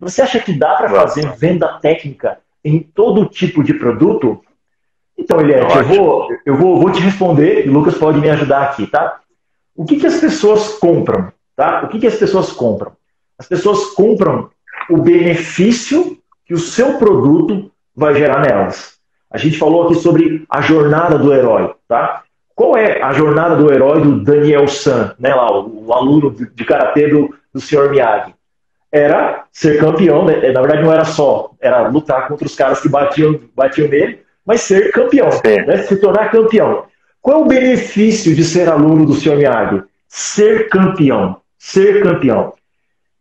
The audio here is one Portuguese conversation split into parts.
Você acha que dá para fazer venda técnica em todo tipo de produto? Então, Eliette, eu, vou, eu vou, vou te responder e o Lucas pode me ajudar aqui, tá? O que, que as pessoas compram? Tá? O que, que as pessoas compram? As pessoas compram o benefício que o seu produto vai gerar nelas. A gente falou aqui sobre a jornada do herói, tá? Qual é a jornada do herói do Daniel San, né, lá, o, o aluno de, de karatê do, do Sr. Miyagi? Era ser campeão, né? na verdade não era só, era lutar contra os caras que batiam, batiam nele, mas ser campeão, né? se tornar campeão. Qual é o benefício de ser aluno do Sr. Miyagi? Ser campeão. Ser campeão.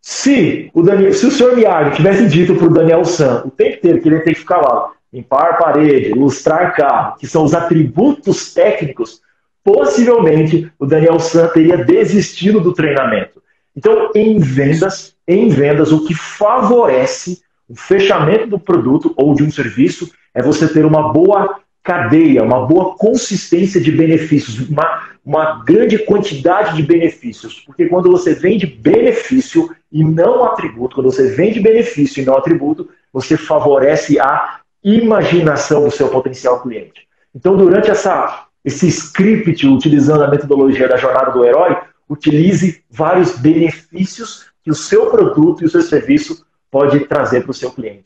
Se o, Daniel, se o Sr. Miyagi tivesse dito para o Daniel San o tempo inteiro que ele tem que ficar lá, limpar parede, lustrar carro, que são os atributos técnicos, possivelmente o Daniel San teria desistido do treinamento. Então, em vendas, em vendas, o que favorece o fechamento do produto ou de um serviço é você ter uma boa cadeia, uma boa consistência de benefícios, uma, uma grande quantidade de benefícios. Porque quando você vende benefício e não atributo, quando você vende benefício e não atributo, você favorece a imaginação do seu potencial cliente. Então, durante essa, esse script, utilizando a metodologia da jornada do herói, utilize vários benefícios que o seu produto e o seu serviço pode trazer para o seu cliente.